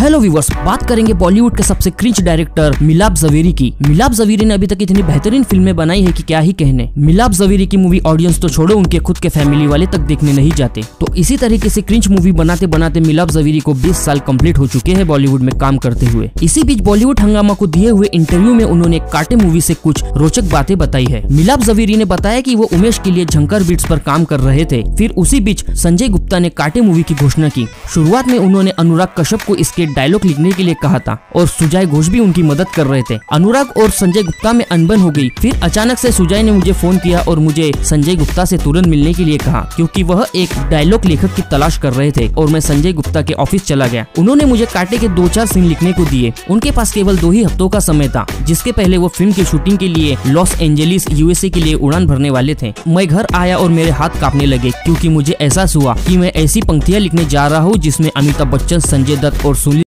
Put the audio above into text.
Hello viewers बात करेंगे बॉलीवुड के सबसे क्रिंच डायरेक्टर मिलाप जवेरी की। मिलाप जवेरी ने अभी तक इतनी बेहतरीन फ़िल्में बनाई है कि क्या ही कहने। मिलाप जवेरी की मूवी ऑडियंस तो छोड़ो, उनके खुद के फैमिली वाले तक देखने नहीं जाते। तो इसी तरीके से क्रिंच मूवी बनाते बनाते मिलाप जवेरी को 20 साल कंप्लीट हो चुके हैं बॉलीवुड में काम करते हुए। इसी बीच बॉलीवुड हंगामा को दिए हुए इंटरव्यू में उन्होंने काटे मूवी ऐसी कुछ रोचक बातें बताई है। मिलाप जवेरी ने बताया की वो उमेश के लिए झंकर बीट्स पर काम कर रहे थे। फिर उसी बीच संजय गुप्ता ने काटे मूवी की घोषणा की। शुरुआत में उन्होंने अनुराग कश्यप को इसके डायलॉग लिखने के लिए कहा था और सुजय घोष भी उनकी मदद कर रहे थे। अनुराग और संजय गुप्ता में अनबन हो गई। फिर अचानक से सुजय ने मुझे फ़ोन किया और मुझे संजय गुप्ता से तुरंत मिलने के लिए कहा, क्योंकि वह एक डायलॉग लेखक की तलाश कर रहे थे और मैं संजय गुप्ता के ऑफ़िस चला गया। उन्होंने मुझे काटे के दो चार सीन लिखने को दिए। उनके पास केवल दो ही हफ्तों का समय था, जिसके पहले वो फ़िल्म की शूटिंग के लिए लॉस एंजलिस यूएसए के लिए उड़ान भरने वाले थे। मैं घर आया और मेरे हाथ कांपने लगे, क्योंकि मुझे एहसास हुआ कि मैं ऐसी पंक्तियाँ लिखने जा रहा हूँ जिसमें अमिताभ बच्चन, संजय दत्त और सुनील